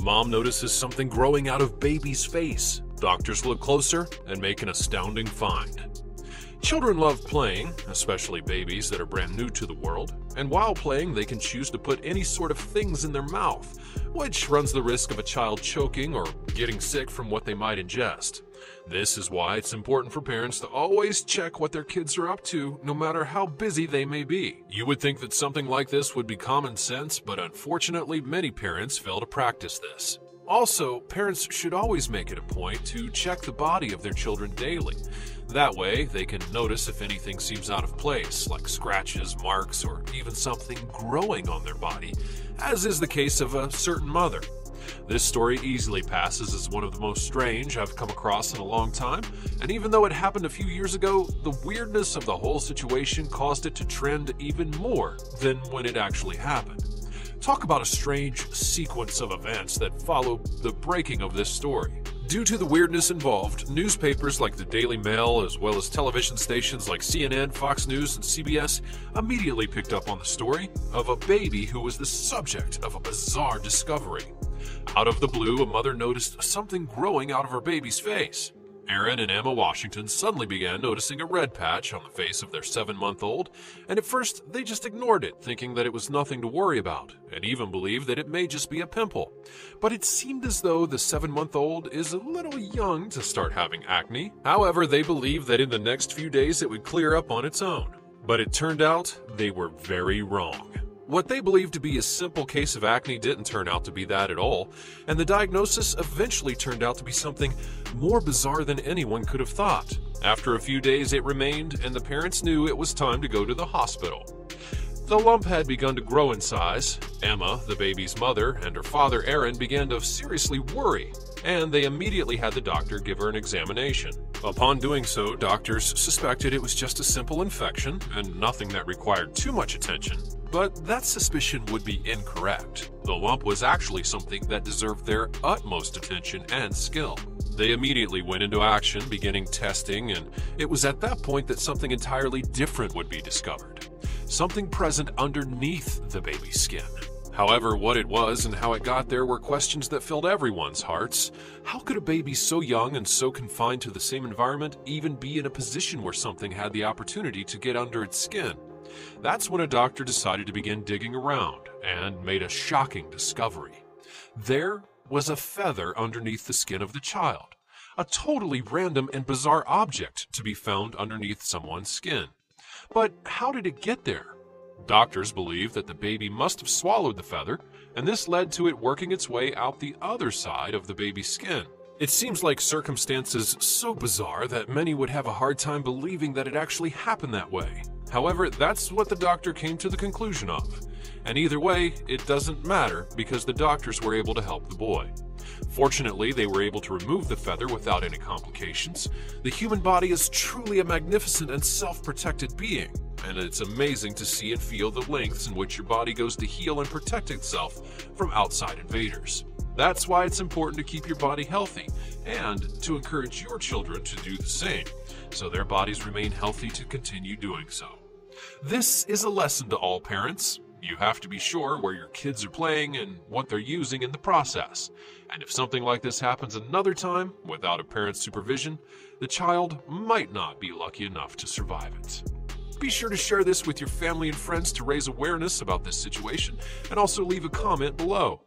Mom notices something growing out of baby's face. Doctors look closer and make an astounding find. Children love playing, especially babies that are brand new to the world, and while playing, they can choose to put any sort of things in their mouth, which runs the risk of a child choking or getting sick from what they might ingest. This is why it's important for parents to always check what their kids are up to, no matter how busy they may be. You would think that something like this would be common sense, but unfortunately, many parents fail to practice this. Also, parents should always make it a point to check the body of their children daily. That way, they can notice if anything seems out of place, like scratches, marks, or even something growing on their body, as is the case of a certain mother. This story easily passes as one of the most strange I've come across in a long time, and even though it happened a few years ago, the weirdness of the whole situation caused it to trend even more than when it actually happened. Talk about a strange sequence of events that followed the breaking of this story. Due to the weirdness involved, newspapers like the Daily Mail, as well as television stations like CNN, Fox News, and CBS, immediately picked up on the story of a baby who was the subject of a bizarre discovery. Out of the blue, a mother noticed something growing out of her baby's face. Aaron and Emma Washington suddenly began noticing a red patch on the face of their seven month old, and at first they just ignored it, thinking that it was nothing to worry about, and even believed that it may just be a pimple. But it seemed as though the seven month old is a little young to start having acne. However, they believed that in the next few days it would clear up on its own. But it turned out they were very wrong. What they believed to be a simple case of acne didn't turn out to be that at all, and the diagnosis eventually turned out to be something more bizarre than anyone could have thought. After a few days, it remained, and the parents knew it was time to go to the hospital. The lump had begun to grow in size. Emma, the baby's mother, and her father Aaron began to seriously worry, and they immediately had the doctor give her an examination. Upon doing so, doctors suspected it was just a simple infection and nothing that required too much attention. But that suspicion would be incorrect. The lump was actually something that deserved their utmost attention and skill. They immediately went into action, beginning testing, and it was at that point that something entirely different would be discovered. Something present underneath the baby's skin. However, what it was and how it got there were questions that filled everyone's hearts. How could a baby so young and so confined to the same environment even be in a position where something had the opportunity to get under its skin? That's when a doctor decided to begin digging around and made a shocking discovery. There was a feather underneath the skin of the child, a totally random and bizarre object to be found underneath someone's skin. But how did it get there? Doctors believe that the baby must have swallowed the feather, and this led to it working its way out the other side of the baby's skin. It seems like circumstances so bizarre that many would have a hard time believing that it actually happened that way. However, that's what the doctor came to the conclusion of. And either way, it doesn't matter because the doctors were able to help the boy. Fortunately, they were able to remove the feather without any complications. The human body is truly a magnificent and self protected being, and it's amazing to see and feel the lengths in which your body goes to heal and protect itself from outside invaders. That's why it's important to keep your body healthy and to encourage your children to do the same, so their bodies remain healthy to continue doing so. This is a lesson to all parents. You have to be sure where your kids are playing and what they're using in the process. And if something like this happens another time without a parent's supervision, the child might not be lucky enough to survive it. Be sure to share this with your family and friends to raise awareness about this situation and also leave a comment below.